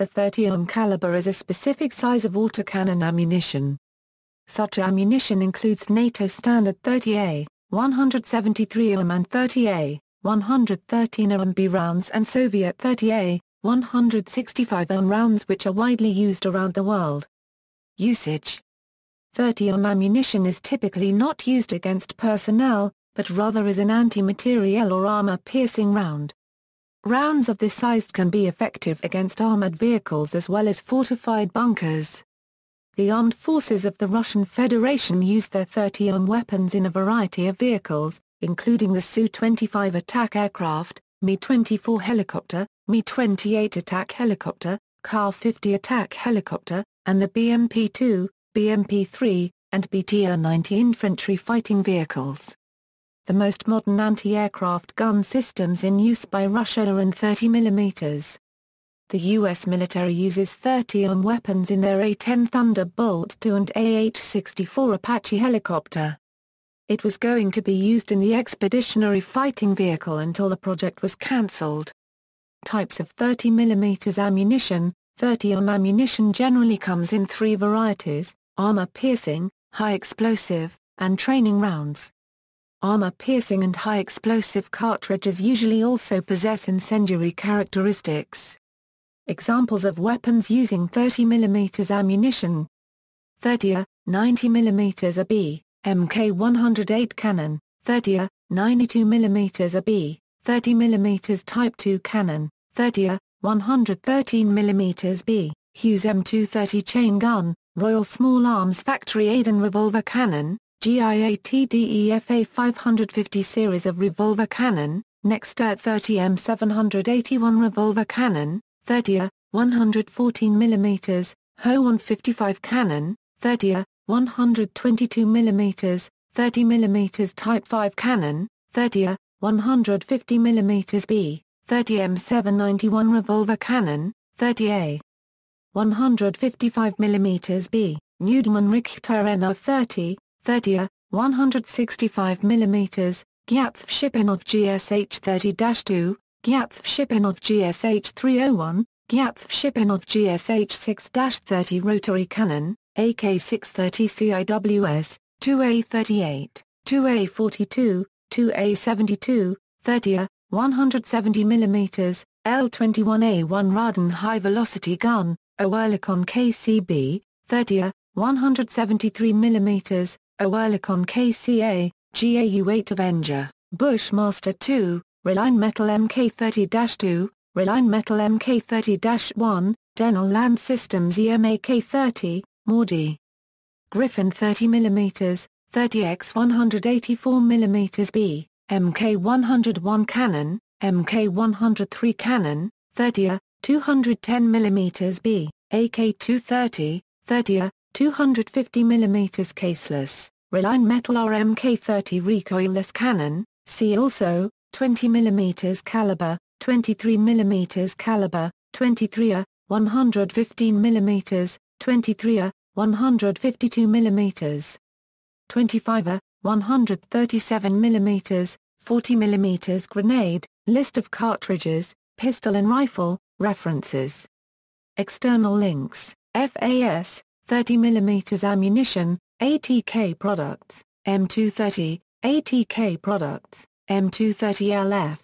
The 30 caliber is a specific size of autocannon ammunition. Such ammunition includes NATO standard 30A, 173 mm and 30A, 113 mm rounds and Soviet 30A, 165 mm rounds which are widely used around the world. Usage 30 mm ammunition is typically not used against personnel, but rather as an anti-materiel or armor-piercing round. Rounds of this size can be effective against armored vehicles as well as fortified bunkers. The armed forces of the Russian Federation use their 30 weapons in a variety of vehicles, including the Su-25 attack aircraft, Mi-24 helicopter, Mi-28 attack helicopter, Ka-50 attack helicopter, and the BMP-2, BMP-3, and BTR-90 infantry fighting vehicles. The most modern anti-aircraft gun systems in use by Russia are in 30 mm. The U.S. military uses 30 mm weapons in their A-10 Thunderbolt II and AH-64 Apache helicopter. It was going to be used in the Expeditionary Fighting Vehicle until the project was cancelled. Types of 30 mm ammunition 30 mm ammunition generally comes in three varieties, armor-piercing, high-explosive, and training rounds. Armor-piercing and high-explosive cartridges usually also possess incendiary characteristics. Examples of weapons using 30 mm ammunition. 30 90 mm a B, Mk108 cannon, 30 92 mm a B, 30 mm Type 2 cannon, 30 113 mm B, Hughes M230 chain gun, Royal Small Arms Factory ADEN revolver cannon, GIATDEFA 550 series of revolver cannon, Nexter 30M 781 revolver cannon, 30A, 114 mm, HO 155 cannon, 30A, 122 mm, 30 mm Type 5 cannon, 30A, 150 mm B, 30 M791 revolver cannon, 30A. 155 mm B, Nudelman Richter NR30, 30 165 mm, Gryazev Shipunov GSH-30-2, Gryazev Shipunov GSH-301, Gryazev Shipunov GSH-6-30 rotary cannon, AK-630 CIWS, 2A38, 2A42, 2A72, 30 170 mm, L21A1 RARDEN high-velocity gun, Oerlikon KCB, 30 173 mm, Oerlikon KCA, GAU-8 Avenger, Bushmaster 2, Rheinmetall MK30-2, Rheinmetall MK30-1, Denel Land Systems EMAK-30, Mordi. Griffin 30mm, 30x 184mm B, MK101 Cannon, MK103 Cannon, 30a, 210mm B, AK230, 30a. 250mm caseless, Rheinmetall RMK30 recoilless cannon, see also, 20mm caliber, 23mm caliber, 23A, 115mm, 23A, 152mm, 25A, 137mm, 40mm grenade, list of cartridges, pistol and rifle, references. External links, FAS, 30 mm ammunition, ATK products, M230, ATK products, M230LF.